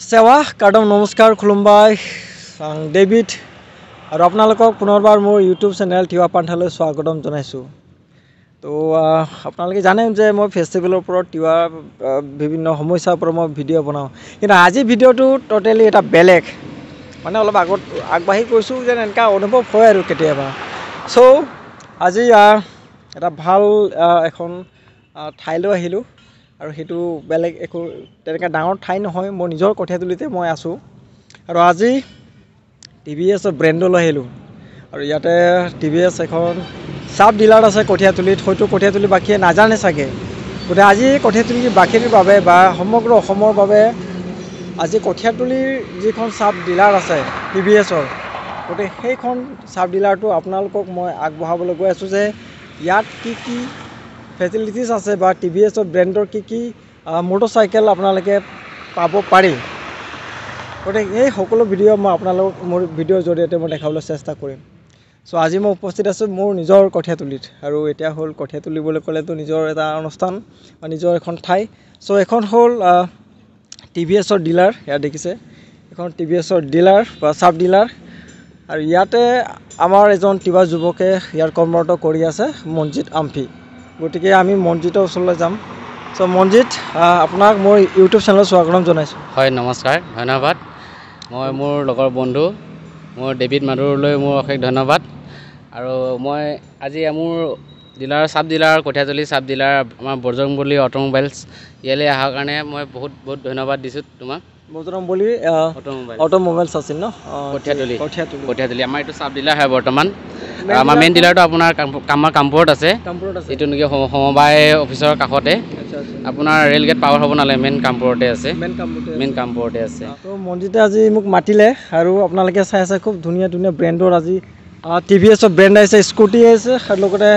সেৱা কাৰ্ডম নমস্কাৰ খুলুমবাই ডেভিড। আৰু আপোনালোকক পুনৰবাৰ মোৰ ইউটিউব চেনেল তিৱা পান্থালৈ স্বাগতম জনাইছোঁ। তো আপোনালোকে জানে যে মই ফেষ্টিভেলৰ ওপৰত তিৱা বিভিন্ন সমস্যাৰ ওপৰত মই ভিডিঅ' বনাওঁ। কিন্তু আজি ভিডিঅ'টো ট'টেলি এটা বেলেগ। মানে অলপ আগত আগবাঢ়ি গৈছোঁ যেন এনেকুৱা অনুভৱ হয় আৰু কেতিয়াবা। চ' আজি এটা ভাল এখন ঠাইলৈ আহিলোঁ। আৰু সেইটো বেলেগ একো তেনেকৈ ডাঙৰ ঠাই নহয় মোৰ নিজৰ কঠীয়াতলিতে মই আছোঁ। আৰু আজি টি ভি এছৰ ব্ৰেণ্ডলৈ আহিলোঁ। আৰু ইয়াতে টি ভি এছ এখন চাব ডিলাৰ আছে কঠীয়াতলিত হয়তো কঠীয়াতলি বাসীয়ে নাজানে চাগে। গতিকে আজি কঠীয়াতলি বাসীৰ বাবে বা সমগ্ৰ অসমৰ বাবে আজি কঠীয়াতলিৰ যিখন চাব ডিলাৰ আছে টি ভি এছৰ গতিকে সেইখন চাব ডিলাৰটো আপোনালোকক মই আগবঢ়াবলৈ গৈ আছোঁ যে ইয়াত কি কি ফেচিলিটিছ আছে বা টি ভি এছৰ ব্ৰেণ্ডৰ কি কি মটৰচাইকেল আপোনালোকে পাব পাৰি। গতিকে এই সকলো ভিডিঅ' মই আপোনালোকক মোৰ ভিডিঅ'ৰ জৰিয়তে মই দেখাবলৈ চেষ্টা কৰিম। চ' আজি মই উপস্থিত আছোঁ মোৰ নিজৰ কঠীয়াতলিত আৰু এতিয়া হ'ল কঠীয়াতলি বুলি ক'লেতো নিজৰ এটা অনুষ্ঠান বা নিজৰ এখন ঠাই। চ' এখন হ'ল টি ভি এছৰ ডিলাৰ ইয়াত দেখিছে। এখন টি ভি এছৰ ডিলাৰ বা চাব ডিলাৰ আৰু ইয়াতে আমাৰ এজন তিৱা যুৱকে ইয়াৰ কৰ্মৰত কৰি আছে মনজিত আম্ফি। গতিকে আমি মনজিতৰ ওচৰলৈ যাম। চ' মনজিত আপোনাক মই ইউটিউব চেনেলত স্বাগতম জনাইছোঁ। হয় নমস্কাৰ ধন্যবাদ। মই মোৰ লগৰ বন্ধু মোৰ ডেভিড মাধুৰলৈ মোৰ অশেষ ধন্যবাদ। আৰু মই আজি মোৰ ডিলাৰ চাব ডিলাৰ কঠীয়াতলি চাব ডিলাৰ আমাৰ বজৰংবলী অট'মোবাইলছ ইয়ালৈ অহাৰ কাৰণে মই বহুত বহুত ধন্যবাদ দিছোঁ তোমাক। বজৰংবলী অট'মোবাইল। অট'মোবাইলছ আছিল ন? কঠীয়াতলি কঠীয়াতলি আমাৰ এইটো চাব ডিলাৰ হয় বৰ্তমান। আমাৰ মেইন ডিলাৰটো আপোনাৰ আমাৰ কামপুৰত আছে। এইটো নেকি সম- সমবায় অফিচৰ কাষতে। আপোনাৰ ৰে'ল গেট পাৰ হ'ব নালাগে মেইন কামপুৰতে আছে। মেইন কামপুৰতে আছে। তো মনজিতে আজি মোক মাতিলে আৰু আপোনালোকে চাই আছে খুব ধুনীয়া ধুনীয়া ব্ৰেণ্ডৰ আজি টি ভি এছৰ ব্ৰেণ্ড আহিছে স্কুটি আহিছে লগতে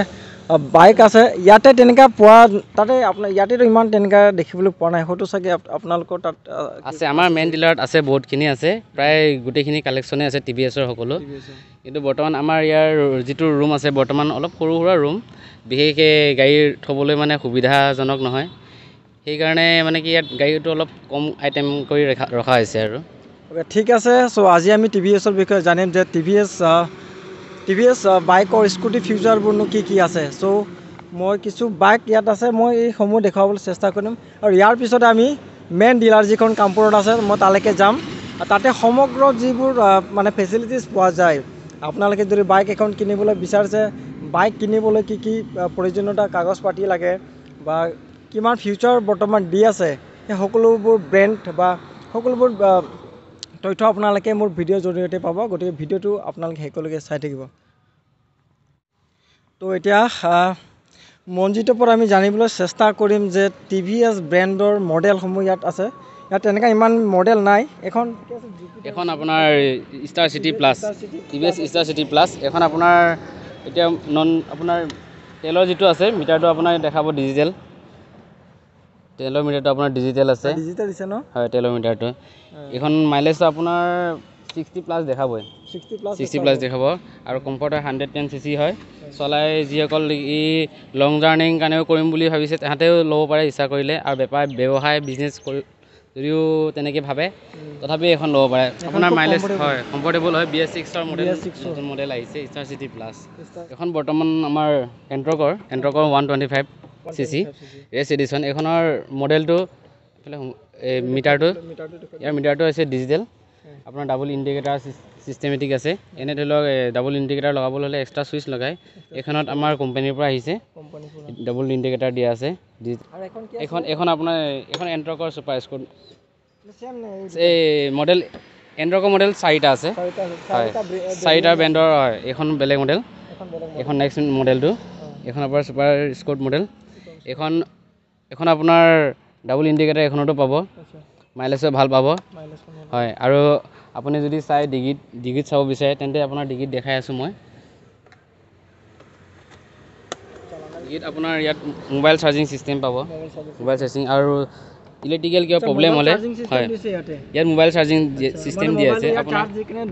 বাইক আছে। ইয়াতে তেনেকুৱা পোৱা তাতে আপোনাৰ ইয়াতেতো ইমান তেনেকুৱা দেখিবলৈ পোৱা নাই। হয়তো চাগে আপ- আপোনালোকৰ তাত আছে আমাৰ মেইন ডিলাৰত আছে বহুতখিনি আছে। প্ৰায় গোটেইখিনি কালেকশ্যনে আছে টি ভি এছৰ সকলো। কিন্তু বৰ্তমান আমাৰ ইয়াৰ যিটো ৰুম আছে বৰ্তমান অলপ সৰু সুৰা ৰুম বিশেষকৈ গাড়ী থ'বলৈ মানে সুবিধাজনক নহয়। সেইকাৰণে মানে কি ইয়াত গাড়ীটো অলপ কম আইটেম কৰি ৰখা ৰখা হৈছে আৰু। ঠিক আছে। চ' আজি আমি টি ভি এছৰ বিষয়ে জানিম যে T V S T V S বাইকৰ স্কুটি ফিউচাৰবোৰনো কি কি আছে? চ' মই কিছু বাইক ইয়াত আছে মই এইসমূহ দেখুৱাবলৈ চেষ্টা কৰিম। আৰু ইয়াৰ পিছতে আমি মেইন ডিলাৰ যিখন কামপুৰত আছে মই তালৈকে যাম। তাতে সমগ্ৰ যিবোৰ মানে ফেচিলিটিছ পোৱা যায় আপোনালোকে যদি বাইক এখন কিনিবলৈ বিচাৰিছে বাইক কিনিবলৈ কি কি প্ৰয়োজনীয়তা কাগজ পাতি লাগে বা কিমান ফিউচাৰ বৰ্তমান দি আছে সেই সকলোবোৰ ব্ৰেণ্ড বা সকলোবোৰ তথ্য আপোনালোকে মোৰ ভিডিঅ'ৰ জৰিয়তে পাব গতিকে ভিডিঅ'টো আপোনালোকে শেষলৈকে চাই থাকিব। তো এতিয়া আহ, মনজিতৰ পৰা আমি জানিবলৈ চেষ্টা কৰিম যে টি ভি এছ ব্ৰেণ্ডৰ মডেলসমূহ ইয়াত আছে। ইয়াত তেনেকৈ ইমান মডেল নাই। এখন এখন আপোনাৰ Star City Plus T V S Star City Plus এখন আপোনাৰ এতিয়া নন আপোনাৰ তেলৰ যিটো আছে মিটাৰটো আপোনাৰ দেখাব ডিজিটেল তেলৰ মিটাৰটো আপোনাৰ ডিজিটেল আছে। ডিজিটেল দিছে ন? হয় তেলৰ মিটাৰটো এইখন মাইলেজটো আপোনাৰ ছিক্সটি প্লাছ দেখাবই। ছিক্সটি প্লাছ ছিক্সটি প্লাছ দেখাব। আৰু কমফৰ্টাৰ হাণ্ড্ৰেড টেন চি চি হয়। চলাই যিসকল ই লং জাৰ্ণিং কাৰণেও কৰিম বুলি ভাবিছে তাহাঁতেও ল'ব পাৰে ইচ্ছা কৰিলে। আৰু বেপাৰ ব্যৱসায় বিজনেছ কৰি যদিও তেনেকৈ ভাবে তথাপি এখন ল'ব পাৰে। আপোনাৰ মাইলেজ। হয় কমফৰ্টেবল হয়। বি এছ ছিক্সৰ মডেল BS6 ৰ। নতুন মডেল আহিছে ষ্টাৰ চিটি প্লাছ এখন বৰ্তমান আমাৰ এণ্ট্ৰকৰ এণ্ট্ৰকৰ one twenty five C C. Race edition এইখনৰ মডেলটো এইফালে এই মিটাৰটো ইয়াৰ মিটাৰটো হৈছে ডিজিটেল। আপোনাৰ ডাবল ইণ্ডিকেটাৰ ছিষ্টেমেটিক আছে। এনে ধৰি লওক ডাবল ইণ্ডিকেটাৰ লগাবলৈ হ'লে এক্সট্ৰা চুইচ লগায়। এইখনত আমাৰ কোম্পানীৰ পৰা আহিছে। ডাবল ইণ্ডিকেটাৰ দিয়া আছে। এইখন এইখন আপোনাৰ এইখন এণ্ট্ৰকৰ ছুপাৰ স্কোট। এই মডেল এণ্ট্ৰকৰ মডেল চাৰিটা আছে। হয়। চাৰিটা ব্ৰে- চাৰিটা ব্ৰেণ্ডৰ হয়। এইখন বেলেগ মডেল। এইখন নেক্সট মডেলটো এইখন আপোনাৰ ছুপাৰ স্কোট মডেল এইখন এইখন আপোনাৰ ডাবল ইণ্ডিকেটাৰ এইখনতো পাব। মাইলেজো ভাল পাব। হয় আৰু আপুনি যদি চাই ডিগিত ডিগিত চাব বিচাৰে তেন্তে আপোনাৰ ডিগিত দেখাই আছোঁ মই। ডিগিত আপোনাৰ ইয়াত মোবাইল চাৰ্জিং ছিষ্টেম পাব। মোবাইল চাৰ্জিং আৰু ইলেক্ট্ৰিকেল কিবা প্ৰব্লেম হ'লে হয়। ইয়াতে। মোবাইল চাৰ্জিং ছিষ্টেম দি আছে। আপোনাৰ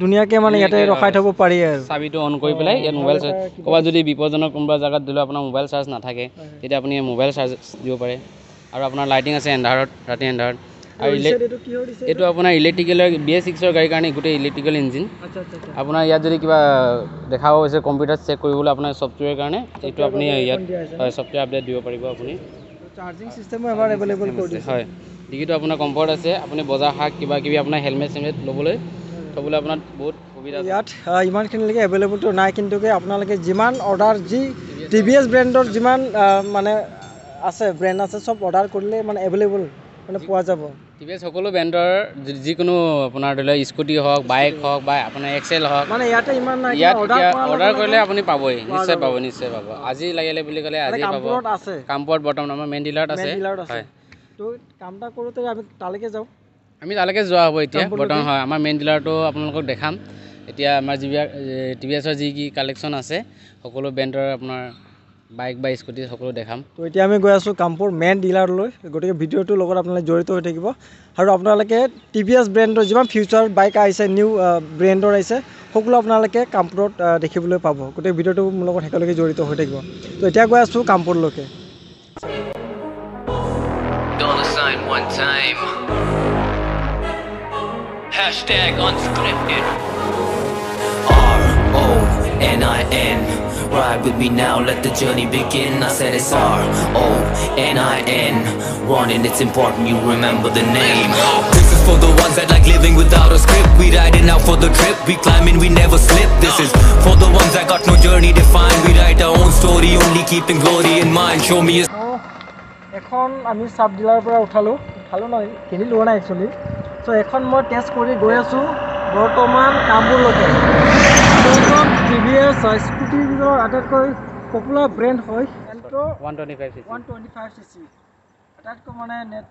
ধুনীয়াকৈ মানে ইয়াতে ৰখাই থ'ব পাৰি আৰু। চাবিটো অন কৰি পেলাই ইয়াত মোবাইল চাৰ্জ ক'ৰবাত যদি বিপদজনক কোনোবা জেগাত দিলেও আপোনাৰ মোবাইল চাৰ্জ নাথাকে তেতিয়া আপুনি মোবাইল চাৰ্জ দিব পাৰে। আৰু আপোনাৰ লাইটিং আছে এন্ধাৰত ৰাতি এন্ধাৰত। আৰু এইটো আপোনাৰ ইলেক্ট্ৰিকেলৰ বি এছ ছিক্সৰ গাড়ীৰ কাৰণে গোটেই ইলেক্ট্ৰিকেল ইঞ্জিন আপোনাৰ ইয়াত যদি কিবা দেখাব হৈছে কম্পিউটাৰ চেক কৰিবলৈ আপোনাৰ ছফ্টৱেৰ কাৰণে এইটো আপুনি ইয়াত হয় ছফ্টৱেৰ আপডেট দিব পাৰিব আপুনি। চাৰ্জিং চিষ্টেমো এবাৰ এভেইলেবল কৰি দিছে। হয়। ডিগিটো আপোনাৰ কমফৰ্ট আছে আপুনি বজাৰ শাক কিবা কিবি আপোনাৰ হেলমেট চেলমেট ল'বলৈ থ'বলৈ আপোনাৰ বহুত সুবিধা ইয়াত ইমানখিনিলৈকে এভেইলেবলটো নাই কিন্তু কি আপোনালোকে যিমান অৰ্ডাৰ যি টি ভি এছ ব্ৰেণ্ডৰ যিমান মানে আছে ব্ৰেণ্ড আছে চব অৰ্ডাৰ কৰিলে মানে এভেইলেবল মানে পোৱা যাব। টি ভি এছ সকলো ব্ৰেণ্ডৰ যিকোনো আপোনাৰ ধৰি লওক স্কুটি হওক বাইক হওক বা আপোনাৰ এক্সেল হওক মানে ইয়াতে ইমান নাই ইয়াত অৰ্ডাৰ কৰিলে আপুনি পাবই নিশ্চয়। পাব নিশ্চয় পাব। আজি লাগিলে বুলি ক'লে আজি পাব। কামপুৰত আছে। কামপুৰত বৰ্তমান আমাৰ মেইন ডিলাৰত আছে। হয়। তো কাম এটা কৰোঁতে আমি তালৈকে যাওঁ। আমি তালৈকে যোৱা হ'ব এতিয়া? বৰ্তমান হয়। আমাৰ মেইন ডিলাৰটো আপোনালোকক দেখাম। এতিয়া আমাৰ যিবিলাক টি ভি এছৰ যি কি কালেকশ্যন আছে সকলো ব্ৰেণ্ডৰ আপোনাৰ বাইক বা স্কুটি সকলো দেখাম তো এতিয়া আমি গৈ আছোঁ কামপুৰ মেইন ডিলাৰলৈ গতিকে ভিডিঅ'টোৰ লগত আপোনালোকে জড়িত হৈ থাকিব আৰু আপোনালোকে টি ভি এছ ব্ৰেণ্ডৰ যিমান ফিউচাৰ বাইক আহিছে নিউ ব্ৰেণ্ডৰ আহিছে সকলো আপোনালোকে কামপুৰত দেখিবলৈ পাব গতিকে ভিডিঅ'টো মোৰ লগত একেলগে জড়িত হৈ থাকিব তো এতিয়া গৈ আছোঁ কামপুৰলৈকে. Hashtag unscripted. R O N I N. Ride with me now, let the journey begin. I said it's R O N I N. Running, it's important you remember the name. This is for the ones that like living without a script. We riding out for the trip, we climbing, we never slip. This is for the ones that got no journey defined. We write our own story, only keeping glory in mind. Show me a তো এখন আমি চাব ডিলাৰৰ পৰা উঠালোঁ উঠালোঁ নহয় কিনি লোৱা নাই একচুৱেলি চ' এখন মই টেষ্ট কৰি গৈ আছোঁ বৰ্তমান কামপুৰলৈকে টি ভি এছ স্কুটিৰ আটাইতকৈ পপুলাৰ ব্ৰেণ্ড হয় Ntorq one twenty five C one twenty five C C আটাইতকৈ মানে নেট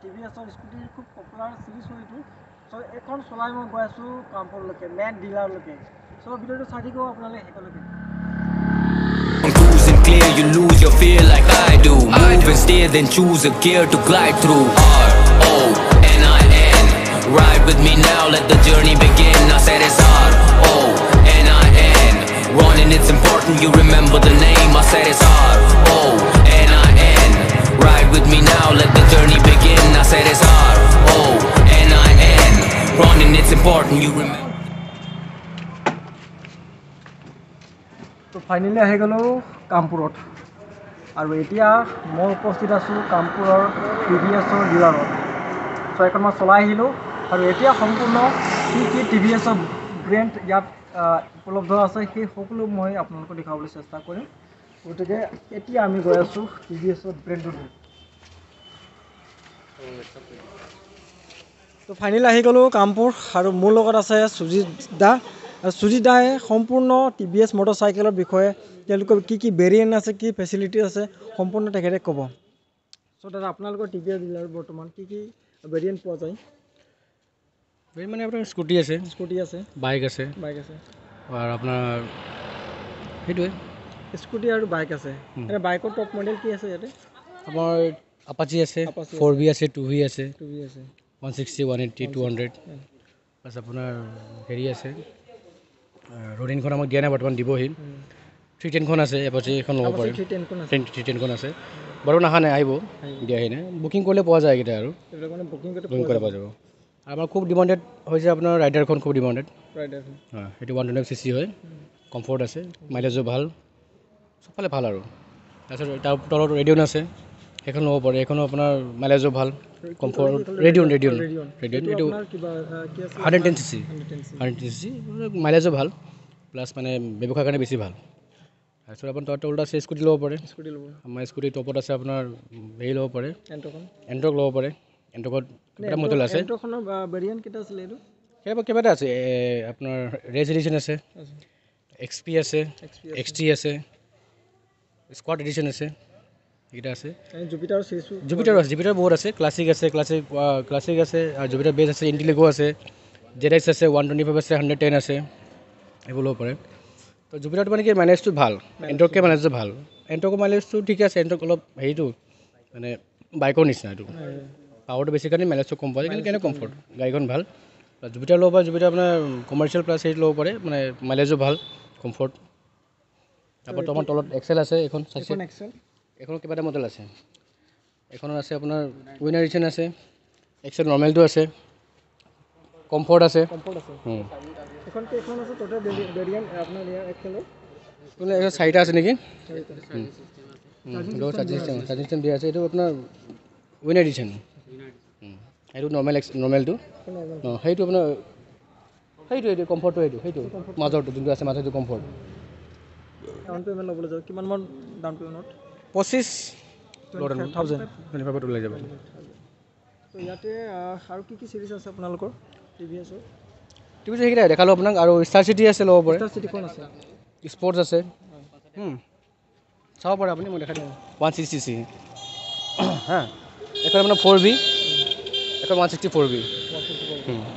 টি ভি এছৰ স্কুটিৰ খুব পপুলাৰ চিৰিজ হয় এইটো চ' এইখন চলাই মই গৈ আছোঁ কামপুৰলৈকে মেইন ডিলাৰলৈকে চ' ভিডিঅ'টো চাই থাকিব আপোনালোকে শেষলৈকে clear, you lose your fear like I do. Move and steer, then choose a gear to glide through. R O N I N. Ride with me now, let the journey begin. Said it's R O N I N. Ride with me now, let the journey begin. I said it's R O N I N. Running, it's important you remember. Finally আহি গ'লোঁ কামপুৰত আৰু এতিয়া মই উপস্থিত আছোঁ কামপুৰৰ T V এছৰ ডিলাৰত চ' এখন মই চলাই আহিলোঁ আৰু এতিয়া সম্পূৰ্ণ কি কি টি ভি এছৰ ব্ৰেণ্ড ইয়াত উপলব্ধ আছে সেই সকলো মই আপোনালোকক দেখাবলৈ চেষ্টা কৰিম গতিকে এতিয়া আমি গৈ আছোঁ টি ভি এছৰ ব্ৰেণ্ডলৈ তো ফাইনেলি আহি গ'লোঁ কামপুৰ আৰু মোৰ লগত আছে সুজিত দা। আৰু সুজিত দাই সম্পূৰ্ণ টি ভি এছ মটৰচাইকেলৰ বিষয়ে তেওঁলোকৰ কি কি ভেৰিয়েণ্ট আছে কি ফেচিলিটি আছে সম্পূৰ্ণ তেখেতে ক'ব। চ' দাদা আপোনালোকৰ টি ভি এছ ডিলাৰত বৰ্তমান কি কি ভেৰিয়েণ্ট পোৱা যায়? এই মানে আপোনাৰ স্কুটি আছে স্কুটি আছে। বাইক আছে বাইক আছে। আৰু আপোনাৰ সেইটোৱে। স্কুটি আৰু বাইক আছে। এনে বাইকৰ টপ মডেল কি আছে ইয়াতে? আপোনাৰ আপাচি আছে ফ'ৰ বি আছে টু ভি আছে। টু ভি আছে। One sixty one eighty two hundred plus আপোনাৰ হেৰি আছে। ৰ'ডিনখন আমাক দিয়া নাই বৰ্তমান দিবহি। থ্ৰী টেনখন আছে এপাচি এখন ল'ব পাৰিম থ্ৰী টেনখন আছে। বৰ্তমান অহা নাই আহিব। দিয়াহি নাই। বুকিং কৰিলে পোৱা যায় এইকেইটা আৰু। বুকিং কৰি বুকিং কৰিলে পোৱা যাব। আমাৰ খুব ডিমাণ্ডেড হৈছে আপোনাৰ ৰাইডাৰখন খুব ডিমাণ্ডেড ৰাইডাৰ হয় সেইটো ওৱান টুৱেণ্টি চি চি হয় কমফৰ্ট আছে মাইলেজো ভাল। চবফালে ভাল আৰু। তাৰপিছত তাৰ তলত ৰেডিঅ'ন আছে সেইখন ল'ব পাৰে। সেইখনো আপোনাৰ মাইলেজো ভাল কমফৰ্ট ৰেডিঅ'ন ৰেডিঅ'ন ৰেডিঅ'ন। এইটো hundred ten C C 110 hundred ten C C মাইলেজো ভাল প্লাছ মানে ব্যৱসায়ৰ কাৰণে বেছি ভাল। তাৰপিছত আপোনাৰ তাৰ তলত আছে স্কুটি ল'ব পাৰে। স্কুটি ল'ব। আমাৰ স্কুটি টপত আছে আপোনাৰ হেৰি ল'ব পাৰে। এণ্ট্ৰখন। এণ্ট্ৰক ল'ব পাৰে। এণ্ট্ৰকত কেইটা মডেল আছে। এণ্ট্ৰখনৰ ভেৰিয়েণ্ট কেইটা আছিলে এইটো? কেইটা কেইবাটা আছে। আপোনাৰ ৰেজ এডিশ্যন আছে এক্স পি আছে। এক্স টি আছে। স্কোৱাড এডিশ্যন আছে। এইকেইটা আছে। জুপিটাৰ জুপিটাৰ আছে জুপিটাৰ বহুত আছে ক্লাছিক আছে ক্লাছিক ক্লাছিক আছে আৰু জুপিটাৰ বেজ আছে ইণ্টিলিগো আছে জেড এক্স আছে ওৱান টুৱেণ্টি ফাইভ আছে হাণ্ড্ৰেড টেন আছে এইবোৰ ল'ব পাৰে। তো জুপিটাৰটো মানে কি মাইলেজটো ভাল এণ্টৰতকৈ মাইলেজটো ভাল। এণ্টৰকৰ মাইলেজটো ঠিকে আছে এণ্টৰক অলপ হেৰিটো মানে বাইকৰ নিচিনা এইটো। পাৱাৰটো বেছি কাৰণে মাইলেজটো কম পোৱা যায় কিন্তু কেনে কমফৰ্ট গাড়ীখন ভাল। জুপিটাৰ ল'ব পাৰে জুপিটাৰ আপোনাৰ কমাৰ্চিয়েল প্লাছ হেৰি ল'ব পাৰে মানে মাইলেজো ভাল কমফৰ্ট তাৰপৰা তোমাৰ তলত এক্সেল আছে এইখন চাইছে। এখন এইখনৰ কেইবাটা মডেল আছে। এইখনত আছে আপোনাৰ উইনাৰ এডিশ্যন আছে এক্সেল নৰ্মেলটো আছে কমফৰ্ট আছে। চাৰিটা আছে নেকি? চাৰ্জিং চিষ্টেম চাৰ্জিং চিষ্টেম দিয়া আছে। এইটো আপোনাৰ উইন এডিশ্যন এইটো নৰ্মেল এক্স নৰ্মেলটো অঁ সেইটো আপোনাৰ সেইটো এইটো কমফৰ্টটো সেইটো সেইটো। মাজৰটো যোনটো আছে মাজৰটো কমফৰ্ট ডাউন পে'মেণ্ট ল'বলৈ যাওঁ কিমান মান ডাউন পে'মেণ্টত পঁচিছ থাউজেণ্ড টুৱেণ্টি ফাইভত ওলাই যাব। তো ইয়াতে আৰু কি কি চিৰিজ আছে আপোনালোকৰ টি ভি এছৰ টিভি সেইকেইটাই দেখালোঁ আপোনাক। আৰু ষ্টাৰ চিটি আছে ল'ব পাৰে। ষ্টাৰ চিটিখন আছে? স্পৰ্টছ আছে। হুম। চাব পাৰে আপুনি মই দেখাই দিম। ওৱান ছিক্সটি চি হা। এখন আপোনাৰ ফ'ৰ বি এখন ওৱান ছিক্সটি ফ'ৰ বি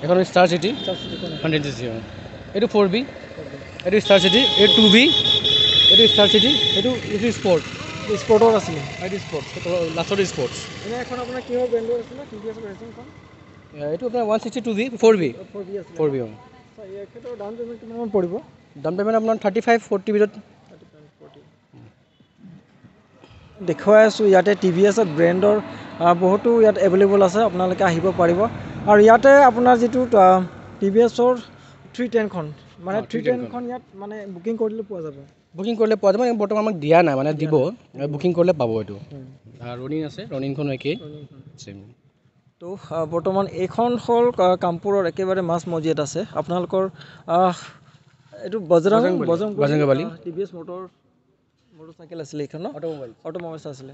এখন star city hundred C C এইটো ফ'ৰ বি এইটো ষ্টাৰ চিটি এইটো টু বি এইটো ষ্টাৰ চিটি এইটো এইটো স্পৰ্ট স্পৰ্টৰ আছিলে। এইটো স্পৰ্টছ লাষ্টৰ স্পৰ্টছ এনে এখন আপোনাৰ কিহৰ ব্ৰেণ্ডৰ আছিলে? টি ভি এছৰ ৰেচিংখন এইটো আপোনাৰ one sixty two V four V four V four V অঁ। ইয়াৰ ডাউন পে'মেণ্ট কিমান মান পৰিব? ডাউন পে'মেণ্ট আপোনাৰ থাৰ্টি ফাইভ ফৰ্টি ভিতৰত। দেখুৱাই আছোঁ ইয়াতে টি ভি এছৰ ব্ৰেণ্ডৰ বহুতো ইয়াত এভেইলেবল আছে আপোনালোকে আহিব পাৰিব। আৰু ইয়াতে আপোনাৰ যিটো টি ভি এছৰ থ্ৰী টেনখন মানে থ্ৰী টেনখন ইয়াত মানে বুকিং কৰিলে পোৱা যাব। বুকিং কৰিলে পোৱা যাব বৰ্তমান আমাক দিয়া নাই মানে দিব বুকিং কৰিলে পাব এইটো। ৰনিং আছে ৰনিংখনো একেই। চেম তো বৰ্তমান এইখন হ'ল কামপুৰৰ একেবাৰে মাছ মজিয়াত আছে। আপোনালোকৰ এইটো Bajrang Bajrang Bajrangbali. T V S motor motor cycle আছিলে এইখন ন? অট'মোবাইল। অট'মোবাইলছ আছিলে।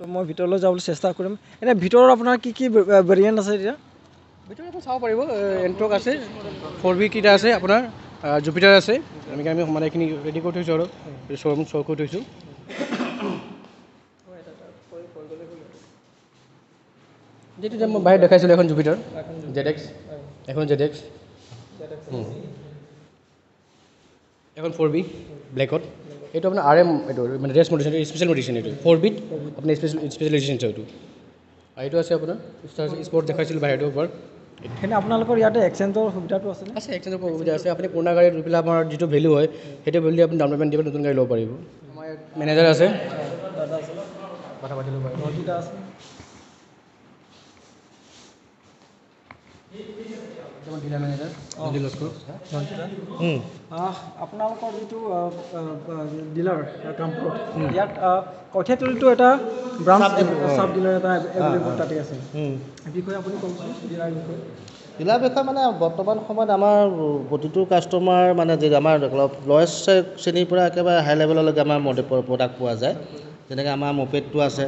তো মই ভিতৰলৈ যাবলৈ চেষ্টা কৰিম। এনে ভিতৰত আপোনাৰ কি কি ভেৰিয়েণ্ট আছে এতিয়া? ভিতৰত চাব পাৰিব এণ্ট্ৰক আছে ফ'ৰ বি কেইটা আছে আপোনাৰ জুপিটাৰ আছে। এনেকৈ আমি মানে এইখিনি ৰেডি কৰি থৈছোঁ আৰু। শ্ব'ৰুম শ্ব' কৰি থৈছোঁ। যিটো যে মই বাহিৰত দেখাইছিলোঁ এখন জুপিটাৰ জেড এক্স এখন জেড এক্স এখন ফ'ৰ বি ব্লেকত এইটো আপোনাৰ আৰ এম এইটো মানে ৰেষ্ট মডিশ্যন এইটো স্পেচিয়েল মডিশ্যন এইটো। ফ'ৰ বিত আপোনাৰ স্পেচিয়েল স্পেচিয়েল এডিশ্যন এইটো। আৰু এইটো আছে আপোনাৰ স্পৰ্ট দেখাইছিলোঁ বাহিৰটোৰ ওপৰত এনে আপোনালোকৰ ইয়াতে এক্সেঞ্জৰ সুবিধাটো আছে আছে এক্সেঞ্জৰ সুবিধা আছে। আপুনি পুৰণা গাড়ীত লৈ পেলাই আমাৰ যিটো ভেলু হয় সেইটো ভেলু আপুনি ডাউন পে'মেণ্ট দি পেলাই নতুন গাড়ী ল'ব পাৰিব। আমাৰ ইয়াত মেনেজাৰ আছে? দাদা আছে কথা পাতি ল'ব পাৰিব। নজিদা ডিলাৰ মেনেজাৰ লস্কৰ আপোনালোকৰ যিটো ডিলাৰ কামপুৰত ইয়াত কঠীয়াতলিতো এটা ব্ৰাঞ্চ চাব ডিলাৰ এটা এভেইলেবল তাতে আছে। বিষয়ে আপুনি কওকচোন ডিলাৰ বিষয়ে। ডিলাৰ বিষয়ে মানে বৰ্তমান সময়ত আমাৰ প্ৰতিটো কাষ্টমাৰ মানে যি আমাৰ অলপ লয়েষ্ট শ্ৰেণীৰ পৰা একেবাৰে হাই লেভেললৈকে আমাৰ প্ৰডাক্ট পোৱা যায়। যেনেকৈ আমাৰ মপেডটো আছে।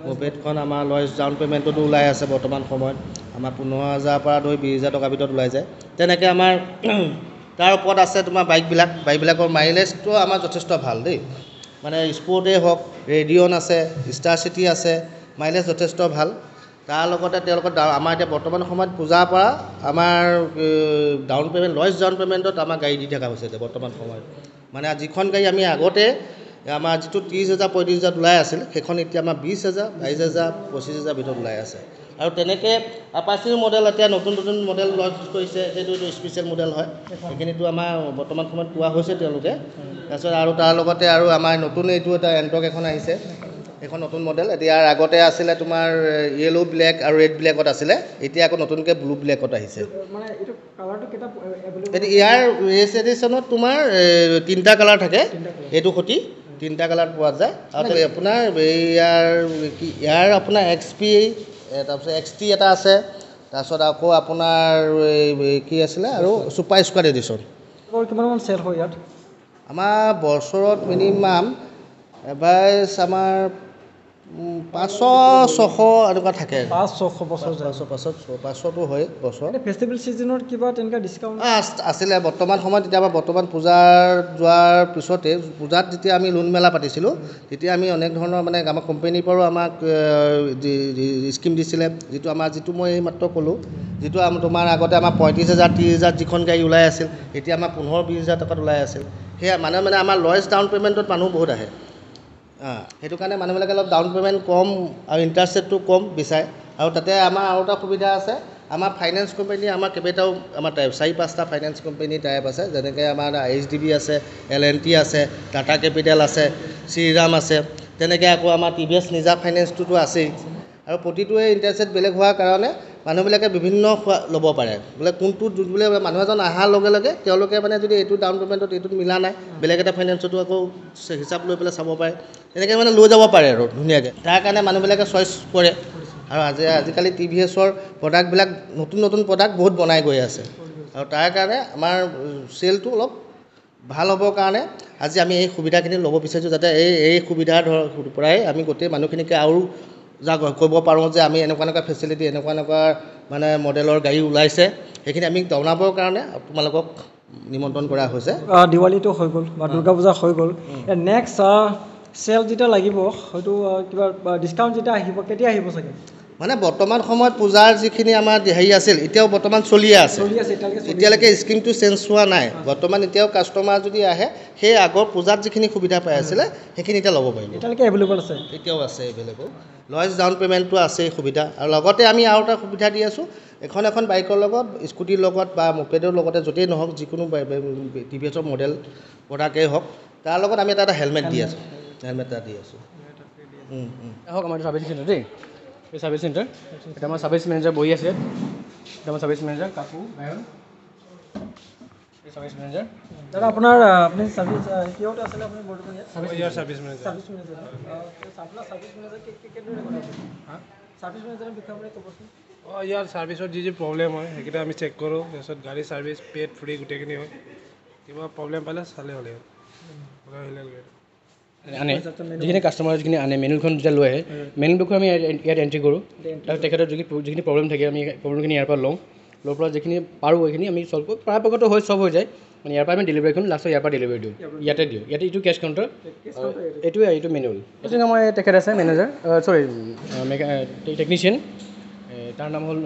মপেডখন আমাৰ লয়েষ্ট ডাউন পে'মেণ্টতো ওলাই আছে বৰ্তমান সময়ত। আমাৰ পোন্ধৰ হাজাৰৰ পৰা ধৰি বিছ হাজাৰ টকাৰ ভিতৰত ওলাই যায়। তেনেকৈ আমাৰ তাৰ ওপৰত আছে তোমাৰ বাইকবিলাক। বাইকবিলাকৰ মাইলেজটো আমাৰ যথেষ্ট ভাল দেই। মানে স্পৰ্টেই হওক ৰেডিঅন আছে ষ্টাৰ চিটি আছে মাইলেজ যথেষ্ট ভাল। তাৰ লগতে তেওঁলোকৰ আমাৰ এতিয়া বৰ্তমান সময়ত পূজাৰ পৰা আমাৰ ডাউন পে'মেণ্ট লয়েষ্ট ডাউন পে'মেণ্টত আমাৰ গাড়ী দি থকা হৈছে এতিয়া বৰ্তমান সময়ত। মানে যিখন গাড়ী আমি আগতে আমাৰ যিটো ত্ৰিছ হাজাৰ পঁয়ত্ৰিছ হাজাৰত ওলাই আছিল সেইখন এতিয়া আমাৰ বিছ হাজাৰ বাইছ হাজাৰ পঁচিছ হাজাৰ ভিতৰত ওলাই আছে। আৰু তেনেকৈ আপাচিৰ মডেল এতিয়া নতুন নতুন মডেল লঞ্চ কৰিছে সেইটো স্পেচিয়েল মডেল হয়। সেইখিনিতো আমাৰ বৰ্তমান সময়ত পোৱা হৈছে তেওঁলোকে। তাৰপিছত আৰু তাৰ লগতে আৰু আমাৰ নতুন এইটো এটা এণ্টক এখন আহিছে। এইখন নতুন মডেল এতিয়া ইয়াৰ আগতে আছিলে তোমাৰ য়েল' ব্লেক আৰু ৰেড ব্লেকত আছিলে এতিয়া আকৌ নতুনকৈ ব্লু ব্লেকত আহিছে। ইয়াৰ ৰেচ এডিশ্যনত তোমাৰ তিনিটা কালাৰ থাকে এইটো সতি। তিনিটা কালাৰ পোৱা যায়। আৰু আপোনাৰ ইয়াৰ কি ইয়াৰ আপোনাৰ এক্স পি তাৰপিছত এক্স টি এটা আছে। তাৰপিছত আকৌ আপোনাৰ এই কি আছিলে আৰু ছুপাৰ স্কোৱাড এডিশ্যন কিমান মান চেল হয় ইয়াত? আমাৰ বছৰত মিনিমাম এভাৰেজ আমাৰ পাঁচশ ছশ এনেকুৱা থাকে। পাঁচ ছশ বছৰ যায়। পাঁচশ পাঁচশ পাঁচশটো হয় বছৰ। এনে ফেষ্টিভেল ছিজনত কিবা তেনেকুৱা ডিছকাউণ্ট আ, আছ- আছিলে বৰ্তমান সময়ত এতিয়া আমাৰ বৰ্তমান পূজাৰ যোৱাৰ পিছতে পূজাত যেতিয়া আমি লোন মেলা পাতিছিলোঁ তেতিয়া আমি অনেক ধৰণৰ মানে আমাৰ কোম্পানীৰ পৰাও আমাক স্কিম দিছিলে যিটো আমাৰ যিটো মই এইমাত্ৰ ক'লোঁ যিটো তোমাৰ আগতে আমাৰ পঁয়ত্ৰিছ হাজাৰ ত্ৰিছ হাজাৰ যিখন গাড়ী ওলাই আছিল এতিয়া আমাৰ পোন্ধৰ বিছ হাজাৰ টকাত ওলাই আছিল। সেয়া মানে মানে আমাৰ লয়েষ্ট ডাউন পে'মেণ্টত মানুহ বহুত আহে। সেইটো কাৰণে মানুহবিলাকে অলপ ডাউন পে'মেণ্ট কম আৰু ইণ্টাৰেষ্ট ৰেটটো কম বিচাৰে। আৰু তাতে আমাৰ আৰু এটা সুবিধা আছে আমাৰ ফাইনেন্স কোম্পানী আমাৰ কেইবাটাও আমাৰ টাইপ চাৰি পাঁচটা ফাইনেন্স কোম্পানী টাইপ আছে যেনেকৈ আমাৰ এইচ ডি বি আছে এল এন টি আছে টাটা কেপিটেল আছে শ্ৰীৰাম আছে তেনেকৈ আকৌ আমাৰ টি ভি এছ নিজা ফাইনেন্সটোতো আছেই। আৰু প্ৰতিটোৱে ইণ্টাৰেষ্ট ৰেট বেলেগ হোৱাৰ কাৰণে মানুহবিলাকে বিভিন্ন ল'ব পাৰে। বোলে কোনটো বোলে মানুহ এজন অহাৰ লগে লগে তেওঁলোকে মানে যদি এইটো ডাউন পে'মেণ্টত এইটোত মিলা নাই বেলেগ এটা ফাইনেন্সতো আকৌ হিচাপ লৈ পেলাই চাব পাৰে। তেনেকৈ মানে লৈ যাব পাৰে আৰু ধুনীয়াকৈ। তাৰ কাৰণে মানুহবিলাকে চইচ কৰে। আৰু আজি আজিকালি টি ভি এছৰ প্ৰডাক্টবিলাক নতুন নতুন প্ৰডাক্ট বহুত বনাই গৈ আছে। আৰু তাৰ কাৰণে আমাৰ চেলটো অলপ ভাল হ'বৰ কাৰণে আজি আমি এই সুবিধাখিনি ল'ব বিচাৰিছোঁ যাতে এই এই সুবিধাৰ ধৰ পৰাই আমি গোটেই মানুহখিনিকে আৰু যাক ক'ব পাৰোঁ যে আমি এনেকুৱা এনেকুৱা ফেচিলিটি এনেকুৱা এনেকুৱা মানে মডেলৰ গাড়ী ওলাইছে সেইখিনি আমি জনাবৰ কাৰণে তোমালোকক নিমন্ত্ৰণ কৰা হৈছে। দিৱালীটো হৈ গ'ল বা দুৰ্গা পূজা হৈ গ'ল। নেক্সট চেল যেতিয়া লাগিব হয়তো কিবা ডিছকাউণ্ট যেতিয়া আহিব কেতিয়া আহিব চাগে? মানে বৰ্তমান সময়ত পূজাৰ যিখিনি আমাৰ হেৰি আছিল এতিয়াও বৰ্তমান চলিয়ে আছে। এতিয়ালৈকে স্কিমটো চেঞ্জ হোৱা নাই। বৰ্তমান এতিয়াও কাষ্টমাৰ যদি আহে সেই আগৰ পূজাত যিখিনি সুবিধা পাই আছিলে সেইখিনি এতিয়া ল'ব পাৰিব। এতিয়ালৈকে এভেইলেবল আছে। এতিয়াও আছে এভেইলেবল লয়েষ্ট ডাউন পে'মেণ্টটো আছেই সুবিধা। আৰু লগতে আমি আৰু এটা সুবিধা দি আছোঁ এখন এখন বাইকৰ লগত স্কুটিৰ লগত বা মপেডৰ লগতে য'তেই নহওক যিকোনো টি ভি এছৰ মডেল প্ৰডাক্টেই হওক তাৰ লগত আমি এটা এটা হেলমেট দি আছোঁ। হেলমেট এটা দি আছোঁ। আহক আমাৰ দেই? এই ছাৰ্ভিচ চেণ্টাৰ এতিয়া আমাৰ ছাৰ্ভিচ মেনেজাৰ বহি আছে এতিয়া আমাৰ ছাৰ্ভিচ মেনেজাৰ কাকু বায়ন এই ছাৰ্ভিচ মেনেজাৰ দাদা আপোনাৰ আহ, আপুনি ছাৰ্ভিচ কিহত আছিলে আপুনি বৰ্তমান ইয়াত ইয়াৰ ছাৰ্ভিচ মেনেজাৰ ছাৰ্ভিচ মেনেজাৰ আহ, আপোনাৰ ছাৰ্ভিচ মেনেজাৰ কে- কে- কেনেদৰে কৰে আপুনি? ছাৰ্ভিচ মেনেজাৰৰ বিষয়ে আপুনি ক'বচোন অঁ ইয়াৰ ছাৰ্ভিচত যি যি প্ৰব্লেম হয় সেইকেইটা আমি চেক কৰোঁ তাৰপিছত গাড়ী ছাৰ্ভিচ পেড ফ্ৰী গোটেইখিনি হয় কিবা প্ৰব্লেম পালে চালে হ'ল। আনে। যিখিনি কাষ্টমাৰ যিখিনি আনে মেনুখন যেতিয়া লৈ আহে মেনু বুকখন আমি ইয়াত এণ্ট্ৰি কৰোঁ। তাৰপিছত তেখেতৰ যিখিনি যিখিনি প্ৰব্লেম থাকে আমি প্ৰব্লেমখিনি ইয়াৰ পৰা লওঁ। লোৱাৰ পৰা যিখিনি পাৰোঁ সেইখিনি আমি চল্ভ কৰোঁ। পৰাপক্ষত হৈ চব হৈ যায়। মানে ইয়াৰ পৰা আমি ডেলিভাৰীখন লাষ্টত ইয়াৰ পৰা ডেলিভাৰী দিওঁ। ইয়াতে দিওঁ। ইয়াতে এইটো কেছ কাউণ্টাৰ এইটোৱে এইটো মেনুৱেল এইটো আমাৰ তেখেত আছে মেনেজাৰ চৰি টেকনিচিয়ান। তাৰ নাম হ'ল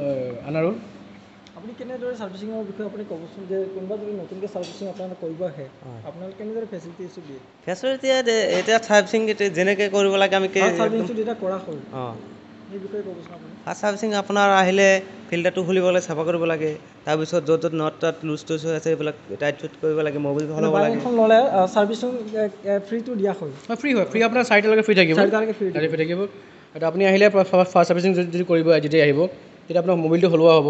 আনাৰুল। আপুনি কেনেদৰে ছাৰ্ভিচিঙৰ বিষয়ে আপুনি ক'বচোন যে কোনোবা যদি নতুনকৈ ছাৰ্ভিচিং আপোনালোকে কৰিব আহে আপোনালোকে কেনেদৰে ফেচিলিটিছ দিয়ে? ফেচিলিটি এতিয়া চাৰ্ভিচিং যেনেকৈ কৰিব লাগে আমি ছাৰ্ভিচিংটো যেতিয়া কৰা হ'ল অঁ। সেই বিষয়ে ক'বচোন আপুনি। ফাৰ্ষ্ট চাৰ্ভিচিং আপোনাৰ আহিলে ফিল্টাৰটো খুলিবলৈ চাফা কৰিব লাগে তাৰপিছত য'ত য'ত নট তাত লুজ টুজ হৈ আছে সেইবিলাক টাইট চুট কৰিব লাগে মবিল সলাব লাগে। এখন ল'লে ছাৰ্ভিচিং ফ্ৰীটো দিয়া হ'ল ফ্ৰী হয় ফ্ৰী আপোনাৰ চাৰিটালৈকে ফ্ৰী থাকিব। চাৰিটালৈকে ফ্ৰী থাকিব। আপুনি আহিলে ফাৰ্ষ্ট ছাৰ্ভিচিং যদি যদি কৰিব যেতিয়া আহিব। তেতিয়া আপোনাৰ মোবাইলটো সলোৱা হ'ব।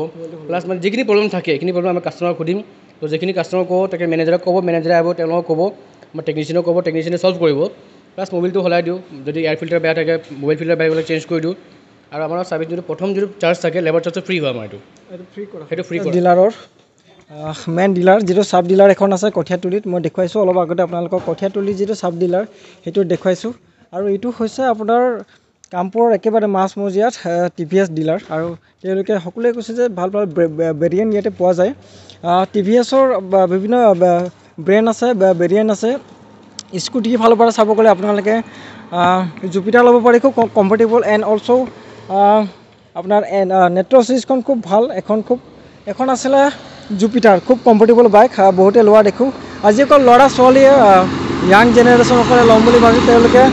প্লাছ মানে যিখিনি প্ৰব্লেম থাকে সেইখিনি প্ৰব্লেম আমি কাষ্টমাৰক সুধিম তো যিখিনি কাষ্টমাৰ ক'ব তাকে মেনেজাৰক ক'ব মেনেজাৰে আহিব তেওঁলোকক ক'ব আমাৰ টেকনিচিয়ানক ক'ব টেকনিচিয়ানে চল্ভ কৰিব। প্লাছ মোবাইলটো সলাই দিওঁ। যদি এয়াৰ ফিল্টাৰ বেয়া থাকে মোবাইল ফিল্টাৰ বেয়া গ'লে চেঞ্জ কৰি দিওঁ। আৰু আমাৰ ছাৰ্ভিচ যিটো প্ৰথম যিটো চাৰ্জ থাকে লেবাৰ চাৰ্জটো ফ্ৰী হয় আমাৰ এইটো। এইটো ফ্ৰী কৰা। সেইটো ফ্ৰী কৰে। ডিলাৰৰ মেইন ডিলাৰ যিটো চাব ডিলাৰ এখন আছে কঠীয়াতলিত মই দেখুৱাইছোঁ অলপ আগতে আপোনালোকক। কঠীয়াতলিৰ যিটো চাব ডিলাৰ সেইটো দেখুৱাইছোঁ। আৰু এইটো হৈছে আপোনাৰ কামপুৰৰ একেবাৰে মাজমজিয়াত টি ভি এছ ডিলাৰ আৰু তেওঁলোকে সকলোৱে কৈছে যে ভাল ভাল ভেৰিয়েণ্ট ইয়াতে পোৱা যায়। টি ভি এছৰ বিভিন্ন ব্ৰেণ্ড আছে ভেৰিয়েণ্ট আছে। স্কুটি ফালৰ পৰা চাব গ'লে আপোনালোকে জুপিটাৰ ল'ব পাৰি খুব কমফৰ্টেবল এণ্ড অলছ' আপোনাৰ নেট্ৰ' চিৰিজখন খুব ভাল এখন খুব এখন আছিলে জুপিটাৰ খুব কমফৰ্টেবল বাইক বহুতে লোৱা দেখোঁ। আজি অকল ল'ৰা ছোৱালীয়ে য়াং জেনেৰেশ্যনসকলে ল'ম বুলি ভাবিছে তেওঁলোকে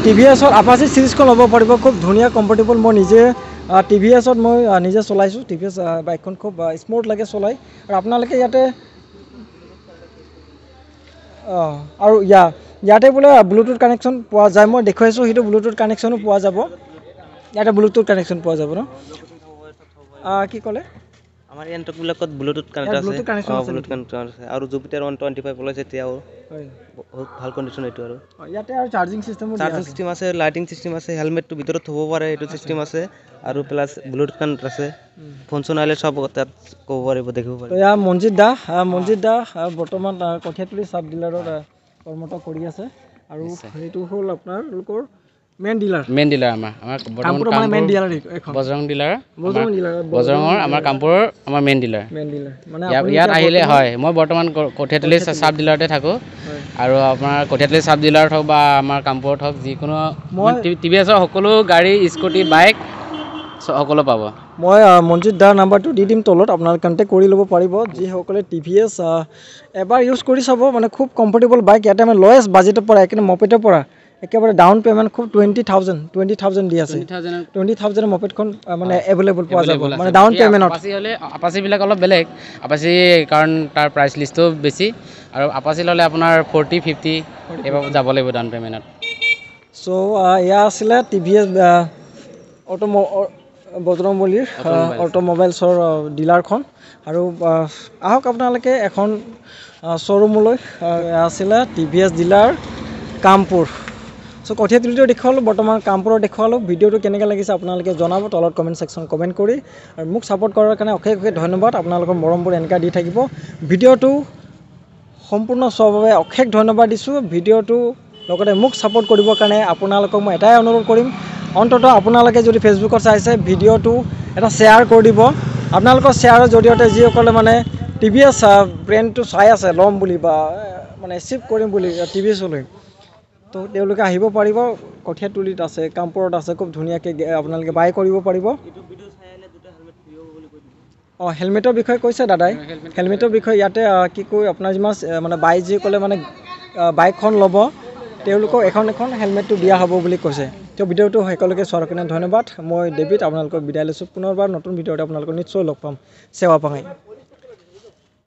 টি ভি এছৰ আপাচি চিৰিজখন ল'ব পাৰিব খুব ধুনীয়া কমফৰ্টেবল মই নিজে টি ভি এছত মই নিজে চলাইছোঁ। টি ভি এছ বাইকখন খুব স্মুথ লাগে চলাই। আৰু আপোনালোকে ইয়াতে অঁ আৰু ইয়া ইয়াতে বোলে ব্লুটুথ কানেকশ্যন পোৱা যায়। মই দেখুৱাইছোঁ সেইটো ব্লুটুথ কানেকশ্যনো পোৱা যাব। ইয়াতে ব্লুটুথ কানেকশ্যন পোৱা যাব ন? কি ক'লে? আমাৰ এণ্টকবিলাকত ব্লুটুথ কানেক্ট ইয়াত আছে। অঁ ব্লুটুথ কানেক্ট আছে। আৰু জুপিটাৰ ওৱান টুৱেণ্টি ফাইভ ওলাইছে এতিয়াও। বহুত ভাল কণ্ডিশ্যন এইটো আৰু। ইয়াতে আৰু চাৰ্জিং চিষ্টেমো চাৰ্জিং চিষ্টেম আছে। লাইটিং চিষ্টেম আছে হেলমেটটো ভিতৰত থ'ব পাৰে এইটো চিষ্টেম আছে। আৰু প্লাছ ব্লুটুথ কানেক্ট আছে। ফোন চোন আহিলে চব তাত ক'ব পাৰিব দেখিব পাৰিব। এয়া মঞ্জিত দা আহ, মঞ্জিত দা আহ, বৰ্তমান কঠীয়াতলি চাব ডিলাৰত কৰ্মৰত কৰি আছে। আৰু সেইটো হ'ল আপোনালোকৰ মেইন ডিলাৰ মেইন ডিলাৰ আমাৰ। আমাৰ বৰ্তমান মেইন ডিলাৰ বজৰং ডিলাৰ বজৰঙৰ আমাৰ কামপুৰৰ আমাৰ মেইন ডিলাৰ মেইন ডিলাৰ মানে ইয়াত আহিলে হয়। মই বৰ্তমান কঠীয়াতলি চাব ডিলাৰতে থাকোঁ। আৰু আপোনাৰ কঠীয়াতলি চাব ডিলাৰত হওক বা আমাৰ কামপুৰত হওক যিকোনো মই- টি ভি এছৰ সকলো গাড়ী স্কুটি বাইক সকলো পাব। মই আহ, মঞ্জিত দাৰ নাম্বাৰটো দি দিম তলত। আপোনালোকে কণ্টেক্ট কৰি ল'ব পাৰিব। যিসকলে টি ভি এছ এবাৰ ইউজ কৰি চাব। মানে খুব কমফৰ্টেবল বাইক ইয়াতে মানে লয়েষ্ট বাজেটৰ পৰা একেবাৰে মপেটৰ পৰা। একেবাৰে ডাউন পে'মেণ্ট খুব টুৱেণ্টি থাউজেণ্ড টুৱেণ্টি থাউজেণ্ড দি আছে। টুৱেণ্টি থাউজেণ্ড মপেটখন মানে এভেইলেবল পোৱা যাব। মানে ডাউন পে'মেণ্টত আপাচি হ'লে আপাচিবিলাক অলপ বেলেগ। আপাচি কাৰণ তাৰ প্ৰাইচ লিষ্টটো বেছি। আৰু আপাচি ল'লে আপোনাৰ ফৰ্টি ফিফটি এইবাৰ যাব লাগিব ডাউন পে'মেণ্টত চ' এয়া আছিলে টি ভি এছ অট'ম বজৰংবলীৰ অট'মোবাইলছৰ ডিলাৰখন আৰু আহ, আহক আপোনালোকে এখন শ্ব'ৰুমলৈ আছিলে T V S dealer Kampur. চ' কঠীয়াতলিটো দেখুৱালোঁ বৰ্তমান কামপুৰৰ দেখুৱালোঁ। ভিডিঅ'টো কেনেকৈ লাগিছে আপোনালোকে জনাব তলত কমেণ্ট ছেকশ্যন কমেণ্ট কৰি। আৰু মোক ছাপোৰ্ট কৰাৰ কাৰণে অশেষ অশেষ ধন্যবাদ। আপোনালোকৰ মৰমবোৰ এনেকৈ দি থাকিব। ভিডিঅ'টো সম্পূৰ্ণ চোৱাৰ বাবে অশেষ ধন্যবাদ দিছোঁ। ভিডিঅ'টো লগতে মোক ছাপোৰ্ট কৰিবৰ কাৰণে আপোনালোকক মই এটাই অনুৰোধ কৰিম। অন্ততঃ আপোনালোকে যদি ফেচবুকত চাইছে ভিডিঅ'টো এটা শ্বেয়াৰ কৰি দিব। আপোনালোকৰ শ্বেয়াৰৰ জৰিয়তে যিসকলে মানে টি ভি এছ ব্ৰেণ্ডটো চাই আছে ল'ম বুলি বা মানে চিফ্ট কৰিম বুলি টি ভি এছলৈ তো তেওঁলোকে আহিব পাৰিব কঠীয়াতলিত আছে কামপুৰত আছে খুব ধুনীয়াকৈ আপোনালোকে বাই কৰিব পাৰিব। অঁ হেলমেটৰ বিষয়ে কৈছে দাদাই। হেলমেটৰ বিষয়ে ইয়াতে কি কয় আপোনাৰ যিমান মানে বাই যিসকলে মানে আহ, বাইকখন ল'ব তেওঁলোকক এখন এখন হেলমেটটো দিয়া হ'ব বুলি কৈছে। তো ভিডিঅ'টো সকলোকে চোৱাৰ কাৰণে ধন্যবাদ। মই ডেভিড আপোনালোকক বিদায় লৈছোঁ। পুনৰবাৰ নতুন ভিডিঅ'তে আপোনালোকক নিশ্চয় লগ পাম। সেৱা পাঙাই